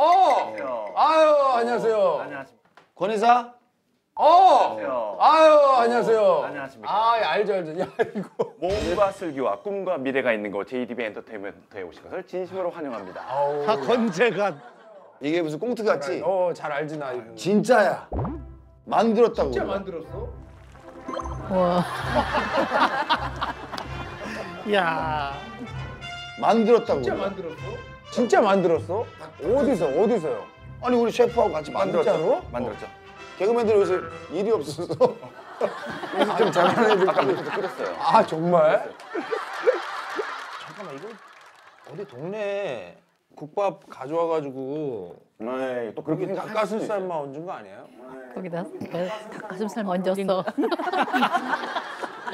어. 아유 안녕하세요. 안녕하십니까. 권희사? 어. 아유 안녕하세요. 안녕하십니까. 아 예, 알죠 알죠. 야 이거. 몸과 슬기와 꿈과 미래가 있는 곳 JDB 엔터테인먼트에 오신 것을 진심으로 환영합니다. 아우. 권재가 이게 무슨 꽁트 같지? 어 잘 알지 나 이거. 진짜야. 만들었다고. 진짜. 만들었어? 와. 야. 만들었다고. 진짜. 만들었어? 진짜 만들었어? 어디서 어디서요? 아니 우리 셰프하고 같이 만들었죠. 진짜로? 만들었죠. 개그맨들 요새 일이 없어서 그래서 좀 잘하는 애들 아까 밑에서 끓였어요. 아 정말? 잠깐만 이거 어디 동네 국밥 가져와가지고 네, 또 그렇게. 닭가슴살만 얹은 거 아니에요? 거기다 닭가슴살 얹었어.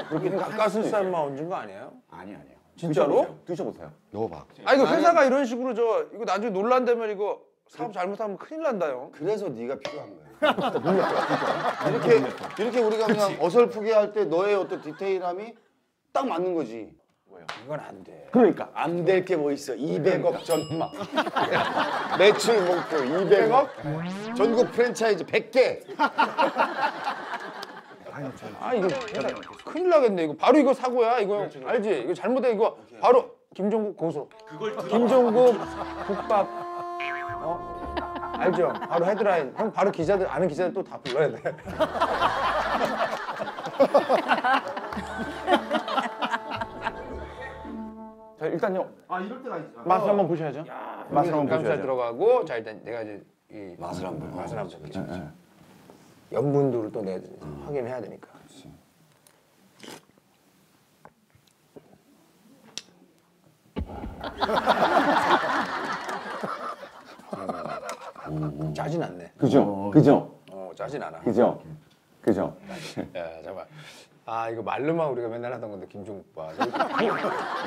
그렇게 생각. 닭가슴살만 얹은 거 아니에요? 아니 아니에요. 진짜로? 드셔보세요. 넣어봐. 아 이거 회사가 이런 식으로 저 이거 나중에 논란되면 이거 사업 잘못하면 큰일 난다요. 그래서 네가 필요한 거야. 이렇게 이렇게 우리가 그냥 어설프게 할 때 너의 어떤 디테일함이 딱 맞는 거지. 이건 안 돼. 그러니까 안 될 게 뭐 있어? 200억 전망. 매출 목표 200억. 전국 프랜차이즈 100개. 아 이거 큰일 나겠네 이거 바로 이거 사고야 이거 알지? 이거 잘못해 이거 바로 김종국 고소. 김종국 국밥 어 알죠? 바로 헤드라인. 형 바로 기자들 아는 기자들 또 다 불러야 돼. 자 일단요. 아 이럴 때가 있어. 맛을 한번 보셔야죠. 맛을 한번 보셔야죠. 들어가고 자 일단 내가 이제 이 맛을 한번. 맛을 한번 볼게. 염분도를 또 내가 확인해야 되니까. 짜진 않네. 그죠? 그죠? 어 짜진 않아. 그죠? 그죠? 야 잠깐. 아 이거 말로만 우리가 맨날 하던 건데 김종국밥.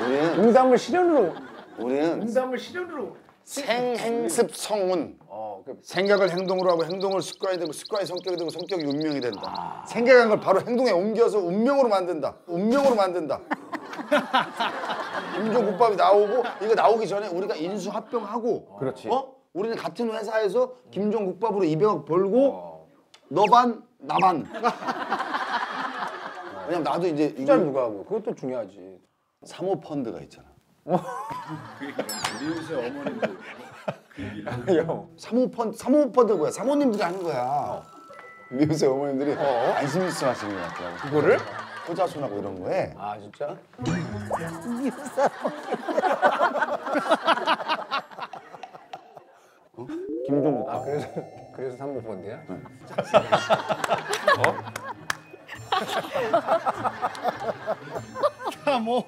우리는 농담을 실현으로. 우리는 농담을 실현으로. 생행습 성운. 어 그. 생각을 행동으로 하고 행동을 습관이 되고 습관이 성격이 되고 성격이 운명이 된다. 생각한 걸 바로 행동에 옮겨서 운명으로 만든다. 운명으로 만든다. 김종국밥이 나오고 이거 나오기 전에 우리가 인수 합병하고 그렇지. 어? 우리는 같은 회사에서 김종국밥으로 200억 벌고 너 반, 나 반. 왜냐면 나도 이제 투자 이거 누가 하고 그것도 중요하지. 사모펀드가 있잖아. 형. 사모펀드, 사모펀드 뭐야? 사모님들이 하는 거야. 미우새 어머님들이 안심 있어 하시는 것 같더라고. 그거를? 효자손하고 이런 거에 아 진짜? 김종국. 아 그래서 그래서 삼모펀드야? 뭐